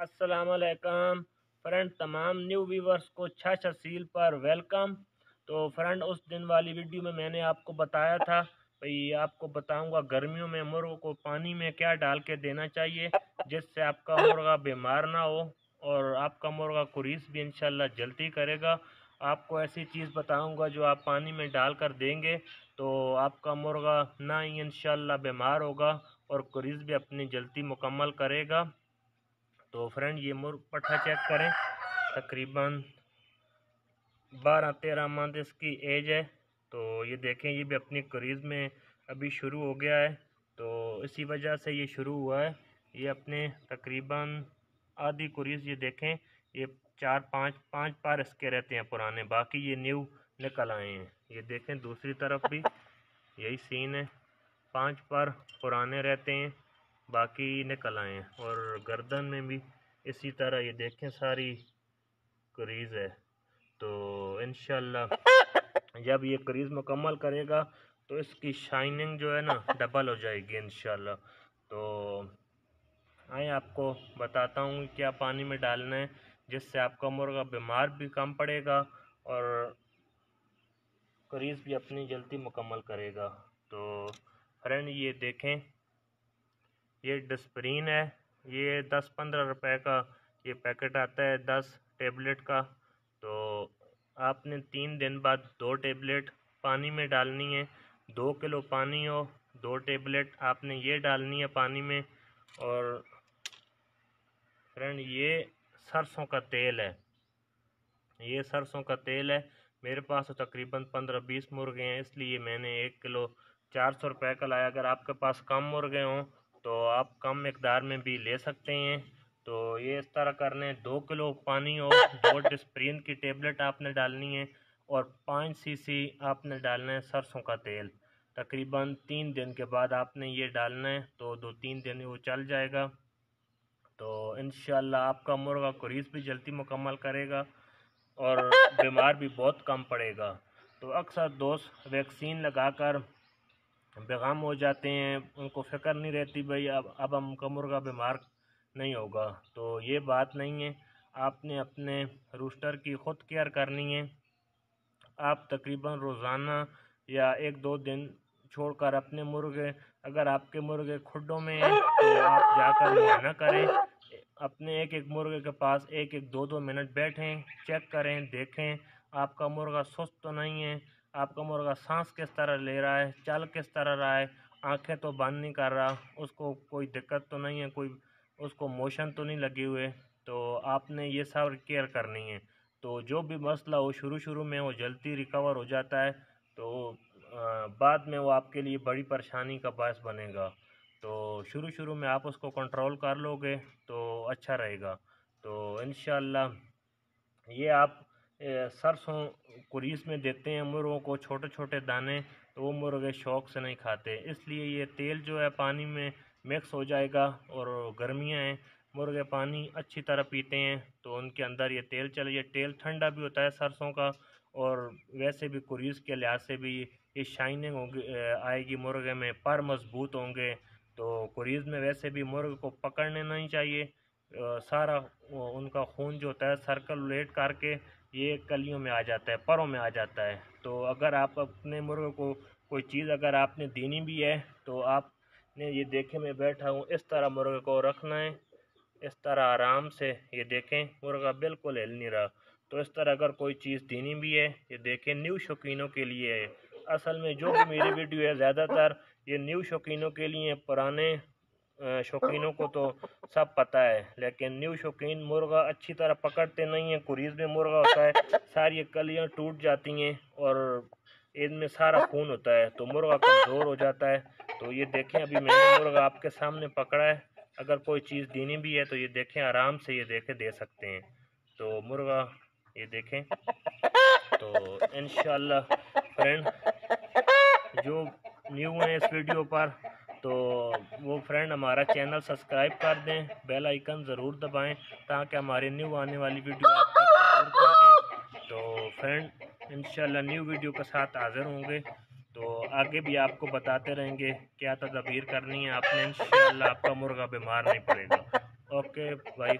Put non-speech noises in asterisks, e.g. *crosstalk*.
السلام علیکم۔ فرینڈ، تمام نیو ویورز کو چھا سیل پر ویلکم۔ تو فرینڈ، اس دن والی ویڈیو میں میں نے آپ کو بتایا تھا بھئی آپ کو بتاؤں گا گرمیوں میں مرغوں کو پانی میں کیا ڈال کے دینا چاہیے، جس سے آپ کا مرغہ بیمار نہ ہو اور آپ کا مرغہ کریس بھی انشاءاللہ جلدی کرے گا۔ آپ کو ایسی چیز بتاؤں گا جو آپ پانی میں ڈال کر دیں گے تو آپ کا مرغہ نہ ہی انشاءاللہ بیمار ہوگا اور کریز بھی اپنی جلدی مکمل کرے گا۔ تو فرینڈ، یہ مرغ پٹھا چیک کریں۔ تقریباً بارہ تیرہ منتھ اس کی ایج ہے۔ تو یہ دیکھیں، یہ بھی اپنی کریز میں ابھی شروع ہو گیا ہے۔ تو اسی وجہ سے یہ شروع ہوا ہے۔ یہ اپنے تقریباً آدھی کریز یہ دیکھیں، یہ چار پانچ پانچ پار اس کے رہتے ہیں پرانے۔ باقی یہ نیو نکل آئے ہیں۔ یہ دیکھیں دوسری طرف بھی یہی سین ہے۔ پانچ پر پرانے رہتے ہیں۔ باقی نکل آئے ہیں اور گردن میں بھی اسی طرح یہ دیکھیں ساری کریز ہے۔ تو انشاءاللہ جب یہ کریز مکمل کرے گا تو اس کی شائننگ جو ہے نا ڈبل ہو جائے گی انشاءاللہ۔ تو آئیں آپ کو بتاتا ہوں کیا پانی میں ڈالنا ہے، جس سے آپ کا مرغہ بیمار بھی کم پڑے گا اور کریز بھی اپنی جلدی مکمل کرے گا۔ تو فرینڈ یہ دیکھیں۔ یہ ڈسپرین ہے۔ یہ دس پندرہ روپے کا یہ پیکٹ آتا ہے، دس ٹیبلٹ کا۔ تو آپ نے تین دن بعد دو ٹیبلٹ پانی میں ڈالنی ہے۔ دو کلو پانی ہو، دو ٹیبلٹ آپ نے یہ ڈالنی ہے پانی میں۔ اور فرینڈ یہ سرسوں کا تیل ہے۔ یہ سرسوں کا تیل ہے۔ میرے پاس تو تقریباً پندرہ بیس مرغے ہیں، اس لیے میں نے ایک کلو چار سو روپے کا لایا۔ اگر آپ کے پاس کم مرغے ہوں تو آپ کم مقدار میں بھی لے سکتے ہیں۔ تو یہ اس طرح کرنے دو کلو پانی ہو دو *laughs* ڈسپرین کی ٹیبلٹ آپ نے ڈالنی ہے اور پانچ سی سی آپ نے ڈالنا ہے سرسوں کا تیل۔ تقریباً تین دن کے بعد آپ نے یہ ڈالنا ہے تو دو تین دن وہ چل جائے گا۔ تو انشاءاللہ آپ کا مرغہ کریز بھی جلدی مکمل کرے گا اور بیمار بھی بہت کم پڑے گا۔ تو اکثر دوست ویکسین لگا کر بیغام ہو جاتے ہیں، ان کو فکر نہیں رہتی بھائی، اب اب ہم کا مرغہ بیمار نہیں ہوگا۔ تو یہ بات نہیں ہے۔ آپ نے اپنے روسٹر کی خود کیئر کرنی ہے۔ آپ تقریباً روزانہ یا ایک دو دن چھوڑ کر اپنے مرغے، اگر آپ کے مرغے کھڈوں میں ہیں، تو آپ جا کر معائنہ کریں۔ اپنے ایک ایک مرغے کے پاس ایک ایک دو دو منٹ بیٹھیں، چیک کریں، دیکھیں۔ آپ کا مرغہ سست تو نہیں ہے۔ آپ کا مرغہ سانس کس طرح لے رہا ہے چل کس طرح رہا ہے، آنکھیں تو بند نہیں کر رہا، اس کو کوئی دقت تو نہیں ہے، کوئی اس کو موشن تو نہیں لگے ہوئے، تو آپ نے یہ سب کیئر کرنی ہے۔ تو جو بھی مسئلہ ہو، شروع شروع میں وہ جلدی ریکور ہو جاتا ہے، تو بعد میں وہ آپ کے لیے بڑی پریشانی کا باعث بنے گا۔ تو شروع شروع میں آپ اس کو کنٹرول کر لو گے تو اچھا رہے گا۔ تو انشاءاللہ یہ آپ سرسوں کریس میں دیتے ہیں مرغوں کو چھوٹے چھوٹے دانے، تو وہ مرغے شوق سے نہیں کھاتے۔ اس لیے یہ تیل جو ہے پانی میں مکس ہو جائے گا اور گرمیاں ہیں، مرغے پانی اچھی طرح پیتے ہیں، تو ان کے اندر یہ تیل چلے۔ یہ تیل ٹھنڈا بھی ہوتا ہے سرسوں کا، اور ویسے بھی کریز کے لحاظ سے بھی یہ شائننگ ہوگی آئے گی مرغے میں پر مضبوط ہوں گے۔ تو کریز میں ویسے بھی مرغ کو پکڑنے نہیں چاہیے۔ سارا ان کا خون جو ہوتا ہے سرکل لیٹ کر کے یہ کلیوں میں آ جاتا ہے، پروں میں آ جاتا ہے۔ تو اگر آپ اپنے مرغ کو کوئی چیز اگر آپ نے دینی بھی ہے، تو آپ نے یہ دیکھیں میں بیٹھا ہوں، اس طرح مرغے کو رکھنا ہے، اس طرح آرام سے یہ دیکھیں مرغہ بالکل ہل نہیں رہا۔ تو اس طرح اگر کوئی چیز دینی بھی ہے، یہ دیکھیں، نیو شوقینوں کے لیے ہے۔ اصل میں جو بھی میری ویڈیو ہے، زیادہ تر یہ نیو شوقینوں کے لیے پرانے شوقینوں کو تو سب پتہ ہے، لیکن نیو شوقین مرغہ اچھی طرح پکڑتے نہیں ہیں کریز میں مرغہ ہوتا ہے، ساری کلیاں ٹوٹ جاتی ہیں اور ان میں سارا خون ہوتا ہے، تو مرغہ کمزور ہو جاتا ہے۔ تو یہ دیکھیں، ابھی میں نے مرغہ آپ کے سامنے پکڑا ہے، اگر کوئی چیز دینی بھی ہے تو یہ دیکھیں، آرام سے یہ دیکھیں، دے سکتے ہیں۔ تو مرغہ یہ دیکھیں۔ تو انشاءاللہ، فرینڈ، جو نیو ہیں اس ویڈیو پر تو وہ فرینڈ ہمارا چینل سبسکرائب کر دیں بیل آئیکن ضرور دبائیں تاکہ ہماری نیو آنے والی ویڈیو آپ تک ضرور تو فرینڈ انشاءاللہ نیو ویڈیو کے ساتھ حاضر ہوں گے۔ تو آگے بھی آپ کو بتاتے رہیں گے کیا تدبیر کرنی ہے۔ آپ نے انشاءاللہ آپ کا مرغہ بیمار نہیں پڑے گا۔ اوکے بھائی